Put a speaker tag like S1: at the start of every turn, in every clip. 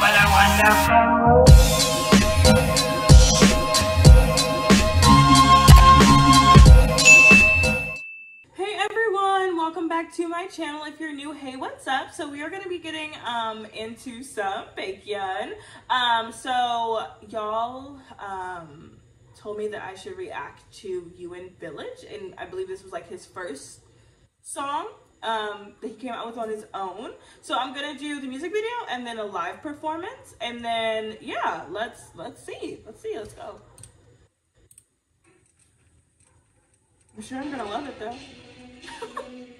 S1: what a wonderful
S2: Hey everyone, welcome back to my channel. If you're new, hey, what's up? So we are going to be getting um, into some Baekhyun. Um, so y'all, um, told me that I should react to UN Village and I believe this was like his first song um, that he came out with on his own. So I'm gonna do the music video and then a live performance, and then yeah, let's let's see, let's see, let's go. I'm sure I'm gonna love it though.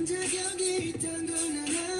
S3: 한 적이 있던 걸난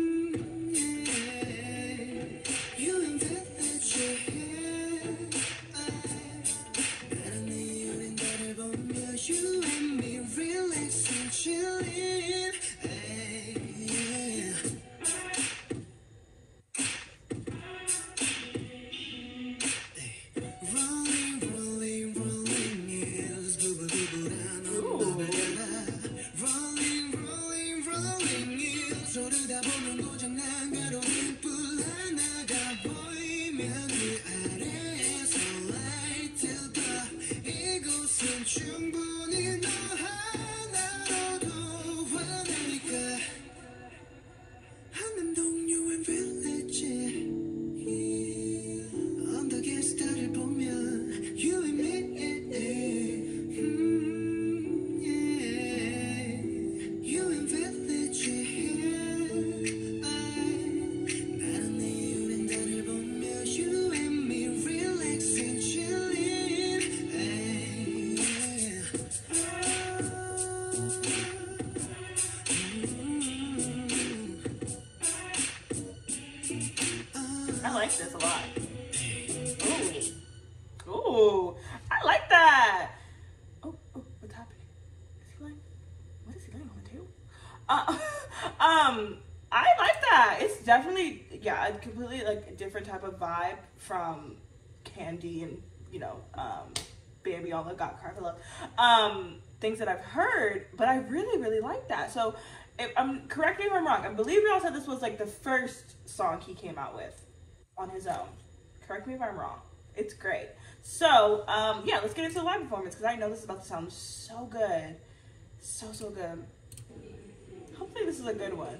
S2: Ooh. Ooh. I like that. Oh, oh, what's happening? Is he laying? What is he laying on the table? Uh, um, I like that. It's definitely, yeah, a completely like a different type of vibe from Candy and, you know, um, Bambi, all that got carved up. Um, things that I've heard, but I really, really like that. So,
S3: if, I'm correct me if I'm wrong. I believe y'all said this was like the first song he came out with on his own. Correct me if I'm wrong. It's great. So, um, yeah, let's get into the live performance because I know this is about to sound so good. So, so good. Hopefully this is a good one.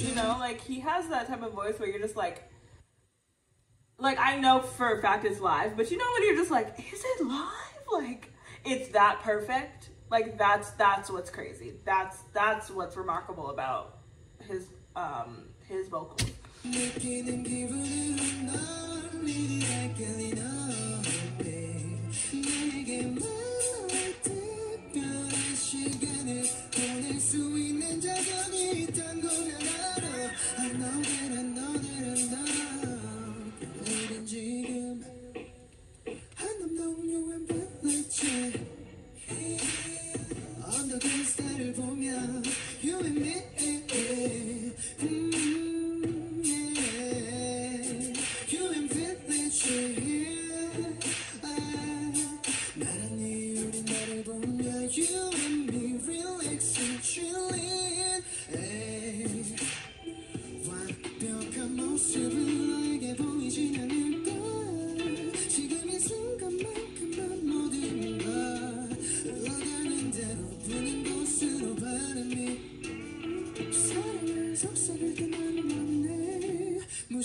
S3: You know, like he has that type of voice where you're just like, like I know for a fact it's live, but you know when you're just like, is it live? Like it's that perfect. Like that's that's what's crazy. That's that's what's remarkable about his um his vocals.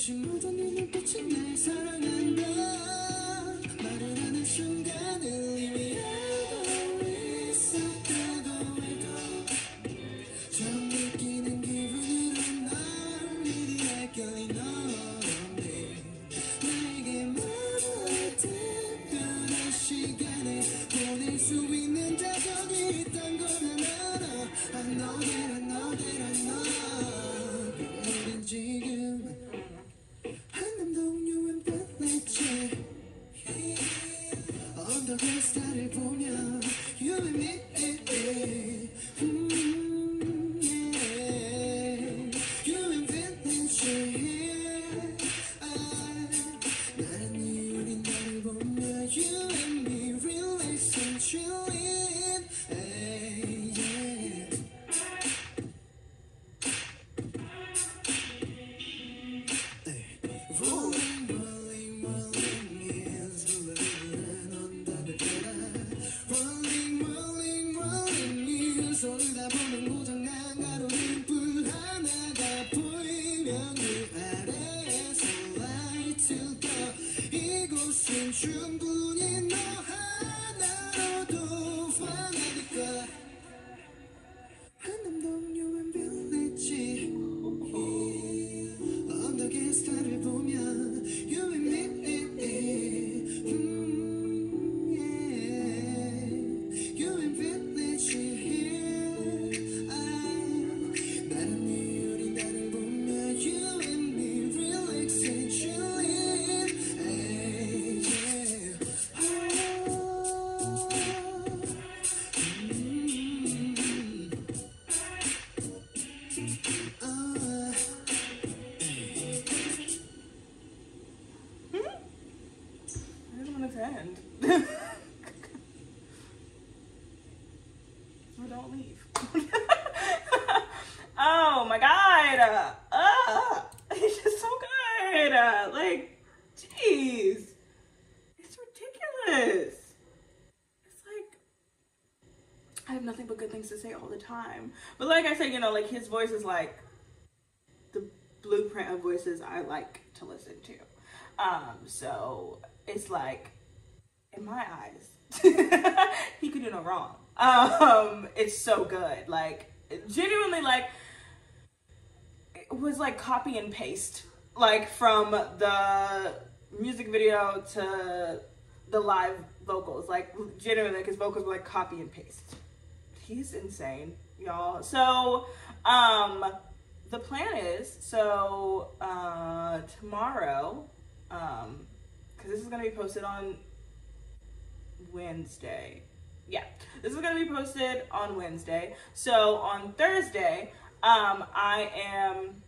S3: shoot don't leave. oh my god. Uh, it's just so good. Uh, like, jeez. It's ridiculous. It's like,
S2: I have nothing but good things to say all the time. But like I said, you know, like his voice is like the blueprint of voices I like to listen to. Um, so it's like, in my eyes, he could do no wrong. Um, it's so good. Like, genuinely, like, it was like copy and paste, like from the music video to the live vocals. Like, genuinely, like his vocals were like copy and paste. He's insane, y'all. So, um, the plan is so uh, tomorrow, um, because this is gonna be posted on Wednesday. Yeah, this is gonna be posted on Wednesday. So on Thursday, um, I am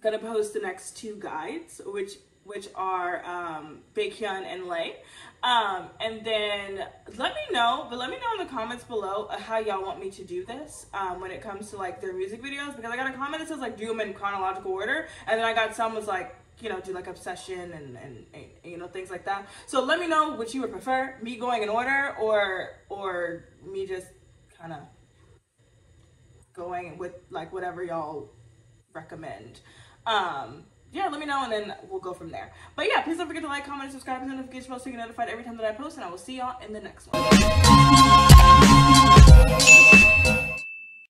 S2: gonna post the next two guides, which which are um, Baekhyun and Lay. Um, and then let me know, but let me know in the comments below how y'all want me to do this um, when it comes to like their music videos because I got a comment that says like do them in chronological order, and then I got some was like you know do like obsession and, and, and you know things like that. So let me know which you would prefer, me going in order or or me just kind of going with like whatever y'all recommend. Um, yeah, let me know and then we'll go from there. But yeah, please don't forget to like, comment, subscribe, and notification bell so you get notified every time that I post. And I will see y'all in the next one.